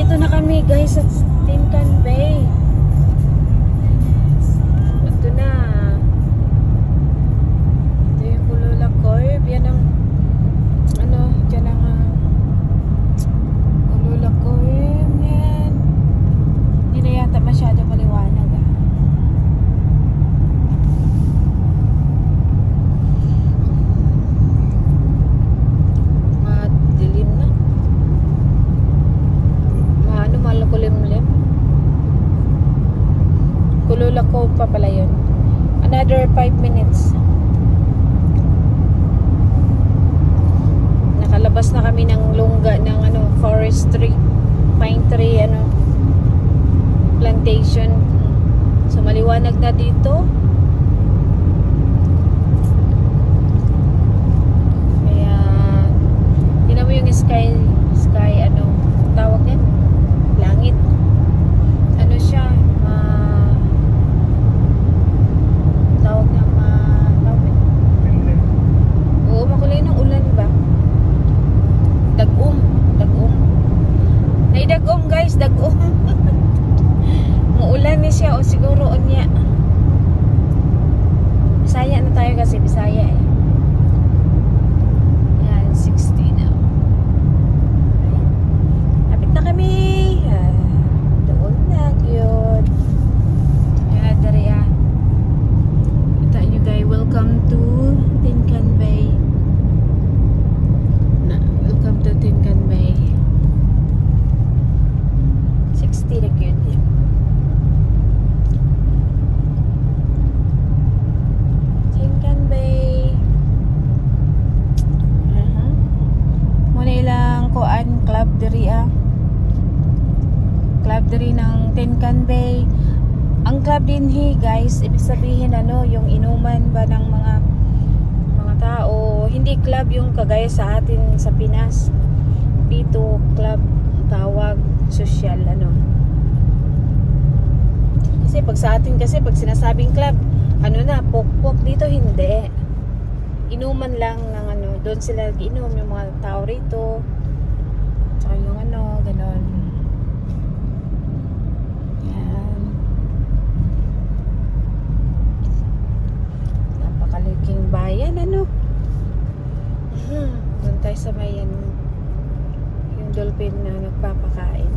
Nandito na kami guys sa Tinkan Bay. Ito na. Ito yung Kulula Corp. Yan ang ano, dyan ang uh, Kulula Corp. Yan. Hindi na yata masyado maliwanag ah. Madilim na. Maano, malakulimlim. Kulula ko pa pala yun. Another 5 minutes. Na kami ng lungga ng ano, forestry. Pine tree, ano, plantation. So, maliwanag na dito. Kaya, yun mo yung sky, sky, ano, tawag yan? Langit. Ano siya? Ma, tawag na ma, tawag yun? Oo, makulay ng ulan ba? Dagum. Dagum. Nay dagum guys, dagum. Muulan ni siya o siguro o niya. Bisaya na tayo kasi Bisaya eh. Yan, 60 na. Lapit na kami. Ah, doon na, yun. Yan, dari ah. Kita nyo guys, welcome to Tinkan Bay. Na, welcome to Tinkan Bay. 60 na yun. Tinkan Bay. Mhm. Muna ilang kuan club diri ah. Club diri ng Tinkan Bay. Ang club din hi guys, ibig sabihin ano, yung inuman ba ng mga mga tao, hindi club yung kagaya sa atin sa Pinas. Dito club tawag social ano. Kasi pag sa atin kasi pag sinasabing club, ano na, pokpok dito hindi. Inuman lang ng ano, doon sila giinom yung mga tao rito. Tsaka yung ano, ganon. Yan. Napakaliking bayan, ano? Hmm, doon tayo sa bayan. Yung dolphin na nagpapakain.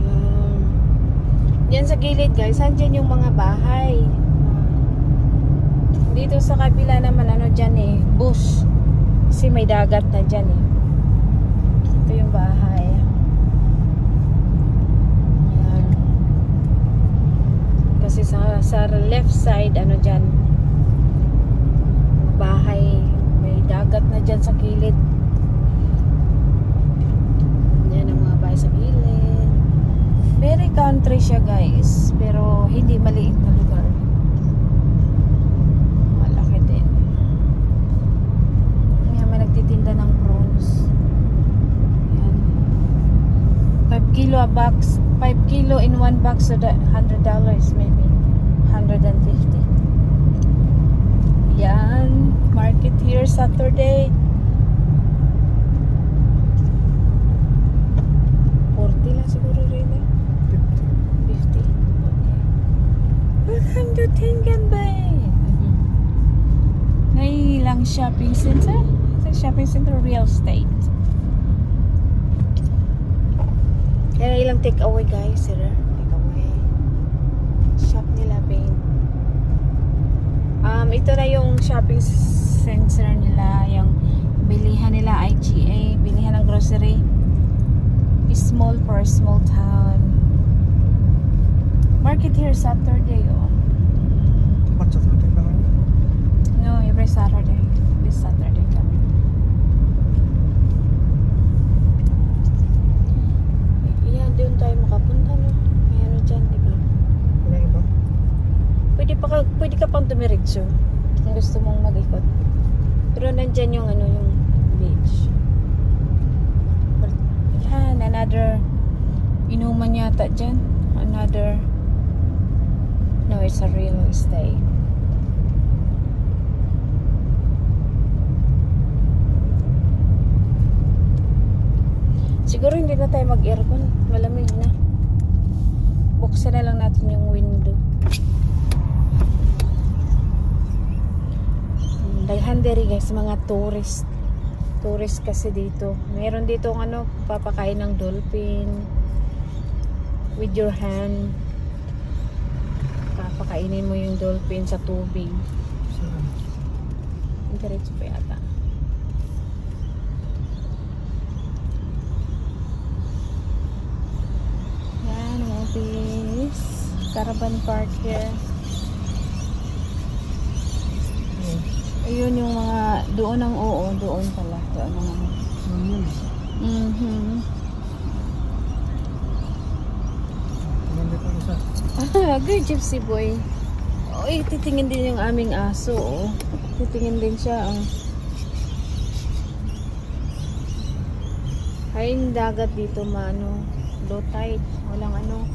Yan. Yan sa gilid guys, andyan yung mga bahay. Dito sa kabila naman ano dyan eh, bush. Kasi may dagat na dyan eh. Ito yung bahay. Yan. Kasi sa, sa left side, ano dyan, bahay. May dagat na dyan sa kilid. Yan ang mga bahay sa gilid. Very country siya guys. Pero hindi maliit na lugar. Malaki din. Ngayon may nagtitinda ng prawns. Yan. 5 kilo a box. 5 kilo in one box so that $100 maybe. 150. Yan. Market here Saturday. 40 lang siguro rin eh. 50. Okay. Welcome to Tingan Bay. May lang shopping center. Sa shopping center real estate. Kaya ilang take away guys, sir. Take away. Shop nila paint. Um, ito na yung shopping center nila, yung bilihan nila IGA, bilihan ng grocery. Small for a small town. Market here Saturday, oh. Tempat Saturday pa lang. No, every Saturday. This Saturday kami. Yan, doon tayo makapunta, no? May ano dyan, di ba? Wala na ba? Pwede, pa ka, pwede ka pang dumiretso kung gusto mong mag-ikot. Yung ano, yung beach. Yan, another inuman yata dyan. Another no, it's a real estate. Siguro hindi na tayo mag-aircon. Malamig na. Buksan na lang natin yung window. Daghan diri guys, mga tourist. Tourist kasi dito. Meron dito ano, papakain ng dolphin with your hand. Papakainin mo yung dolphin sa tubig. Diretso pa yata. Yan, ang office. Caravan park here. Oo. Ayun yung mga, doon ang oo, doon pala. Doon ang ano. Saan yun? Mhm. Ako sa... Ah, good gypsy boy. Oy, titingin din yung aming aso, oh. Titingin din siya, oh. Ay, yung dagat dito, mano. Low tide. Walang ano.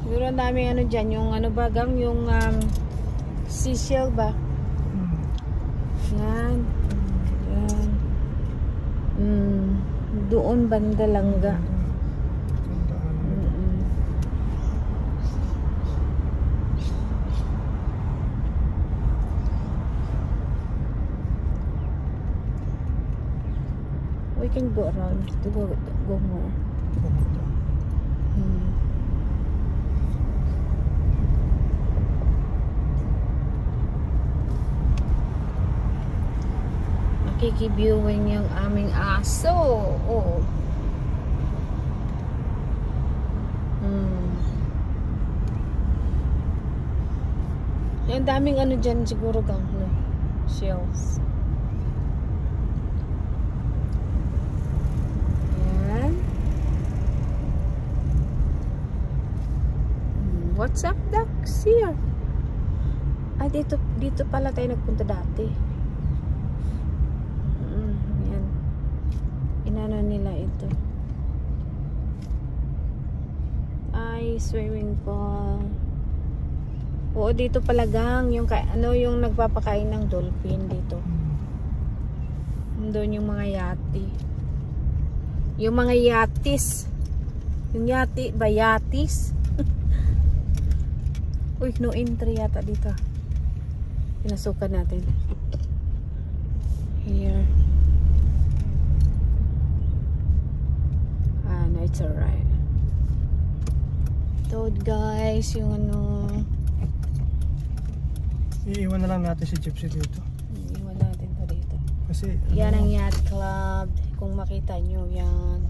Siguro ang daming ano dyan. Yung ano bagang, yung um, seashell ba? Yan. Yan. Mm, doon banda langga. Tandaan. Mm-mm. We can go around to go go more. Hmm. Nakikiviewing yung aming aso. Oo. Hmm. Yung daming ano dyan siguro gang, no? Shells. Yan. Hmm, What's up, ducks here? Ah, dito, dito pala tayo nagpunta dati. Mm, yan. Inano nila ito. Ay, swimming pool. Oo, dito pala gang. Yung, ano, yung nagpapakain ng dolphin dito. Doon yung mga yati. Yung mga yatis. Yung yati ba yatis? Uy, no entry yata dito. Pinasukan natin. Here. Ah, no, it's alright. Toad guys, yung ano, Iiwan na lang natin si Gypsy dito. iwan natin to dito. Kasi... Yan ang ano, yacht club. Kung makita nyo, yan.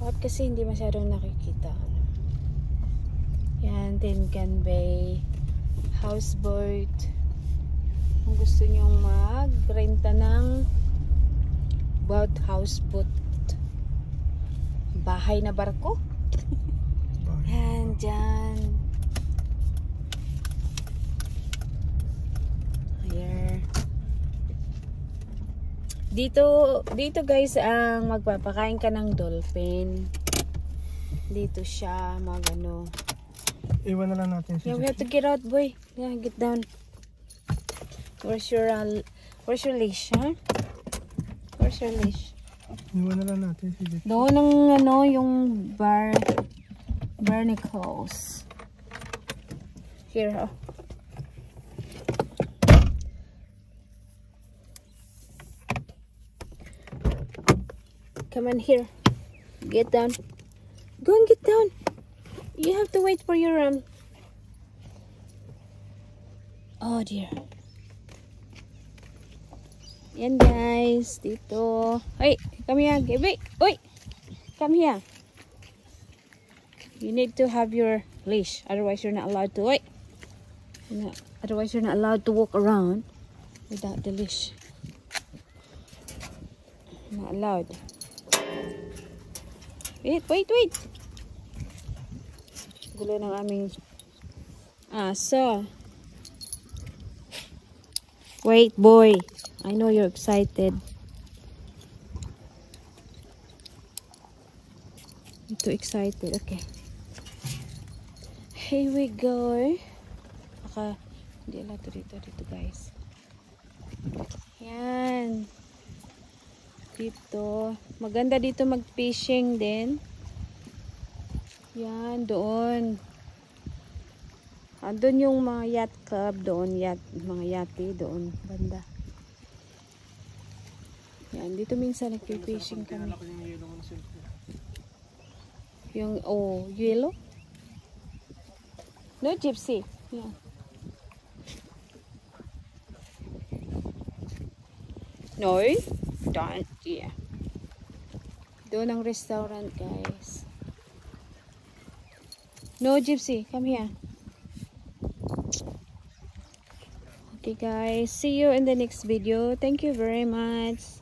Bakit kasi hindi masyadong nakikita? Ano? Yan, Tinkan Bay. Houseboat. Kung gusto nyo magrenta ng boat houseboat. Bahay na barko. Yan, dyan. Here. Dito, dito guys, ang magpapakain ka ng dolphin. Dito siya, mag ano. Iwan na lang natin si Yeah, we have to get out, boy. Yeah, get down. Where's your, uh, where's your leash, huh? Where's your leash? Iwan na lang natin si. Doon ang ano, yung bar, barnacles. Here, oh. Come on here. Get down. Go and get down. You have to wait for your um. Oh dear. Yan guys, dito. Hey, come here, Gaby. Oi, come here. You need to have your leash, otherwise you're not allowed to. Wait. Otherwise you're not allowed to walk around without the leash. Not allowed. Wait, wait, wait. Gulo ng aming aso. Wait, boy. I know you're excited. You're too excited. Okay. Here we go. Baka hindi allowed to dito, dito guys. Yan. dito. Maganda dito mag-fishing din. Yan, doon. Andun yung mga yacht club doon, yacht, mga yati doon, banda. Yan, dito minsan nagpi-fishing kami. Yung, oh, yellow? No, gypsy. Yeah. No? Don't. Yeah. Doon ang restaurant, guys. No, gypsy. Come here. Okay, guys. See you in the next video. Thank you very much.